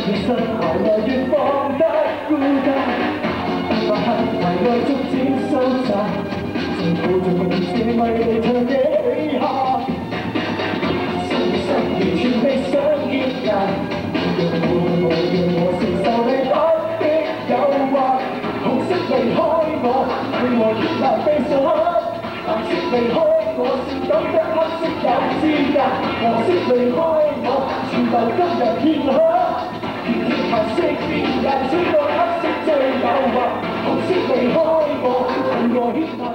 越失爱，越放得孤单。把刻，埋在逐尖收煞，正抱着梦想迷你唱夜起下。心完全未想结界，让我，让我承受你不的诱惑。红色离开我，为何越难悲伤？蓝色离开我，怎得黑色有资格？黄色离开我，全道今日天空。人算到黑色最诱惑，还是离开我，像我欠债。